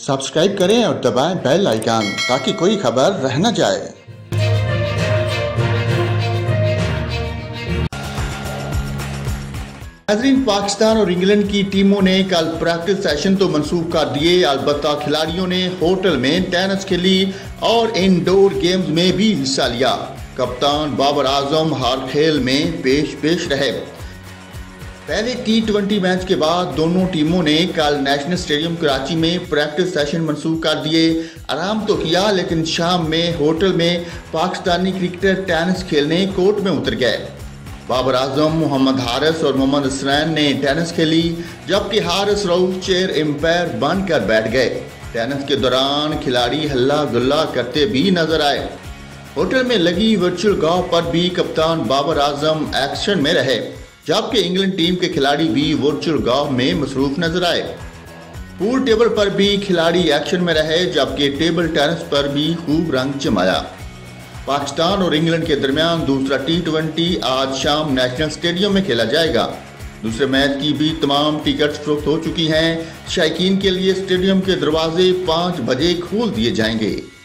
Subscribe करें और दबाएँ बेल आइकन ताकि कोई खबर रह न जाए। नाजरीन, पाकिस्तान और इंग्लैंड की टीमों ने कल प्रैक्टिस सेशन तो मंसूख कर दिए। अलबत् खिलाड़ियों ने होटल में टेनिस खेली और इंडोर गेम्स में भी हिस्सा लिया। कप्तान बाबर आज़म हर खेल में पेश पेश रहे। पहले टी मैच के बाद दोनों टीमों ने कल नेशनल स्टेडियम कराची में प्रैक्टिस सेशन मनसूख कर दिए। आराम तो किया, लेकिन शाम में होटल में पाकिस्तानी क्रिकेटर टेनिस खेलने कोर्ट में उतर गए। बाबर आज़म, मोहम्मद हारिस और मोहम्मद इसरैन ने टेनिस खेली, जबकि हारिस रऊफ चेयर एम्पायर बनकर बैठ गए। टेनिस के दौरान खिलाड़ी हल्ला गुल्ला करते भी नज़र आए। होटल में लगी वर्चुअल गाँव पर भी कप्तान बाबर आज़म एक्शन में रहे। जबकि इंग्लैंड टीम के खिलाड़ी भी वर्चुअल गाँव में मसरूफ नज़र आए। पूल टेबल पर भी खिलाड़ी एक्शन में रहे, जबकि टेबल टेनिस पर भी खूब रंग जमाया। पाकिस्तान और इंग्लैंड के दरमियान दूसरा टी आज शाम नेशनल स्टेडियम में खेला जाएगा। दूसरे मैच की भी तमाम टिकट फरोख्त हो चुकी हैं। शायकीन के लिए स्टेडियम के दरवाजे पाँच बजे खोल दिए जाएँगे।